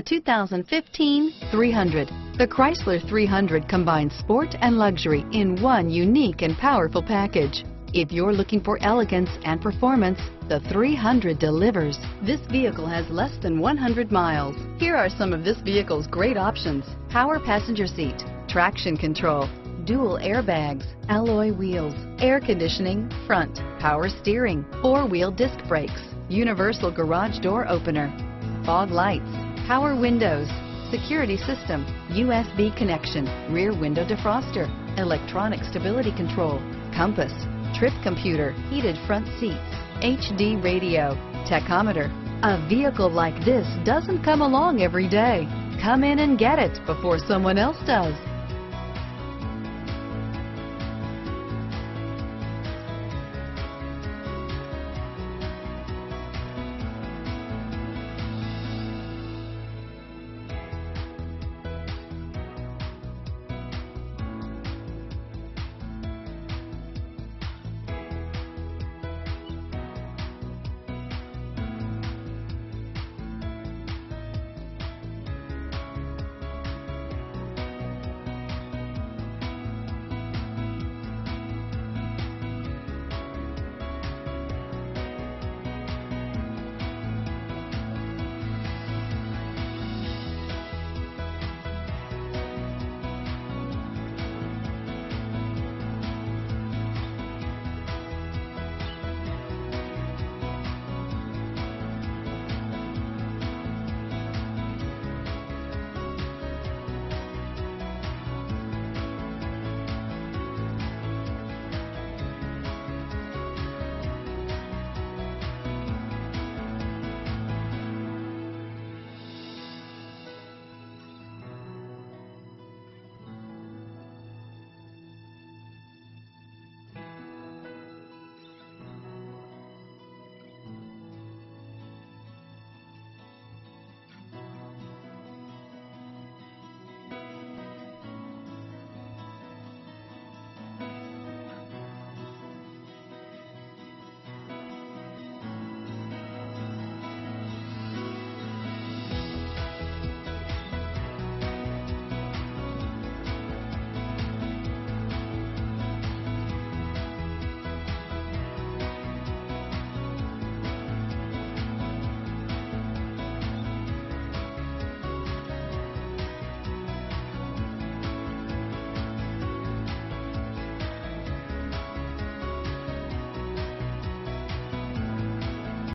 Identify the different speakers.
Speaker 1: The 2015 300. The Chrysler 300 combines sport and luxury in one unique and powerful package. If you're looking for elegance and performance, the 300 delivers. This vehicle has less than 100 miles. Here are some of this vehicle's great options. Power passenger seat, traction control, dual airbags, alloy wheels, air conditioning, front, power steering, four-wheel disc brakes, universal garage door opener, fog lights, power windows, security system, USB connection, rear window defroster, electronic stability control, compass, trip computer, heated front seats, HD radio, tachometer. A vehicle like this doesn't come along every day. Come in and get it before someone else does.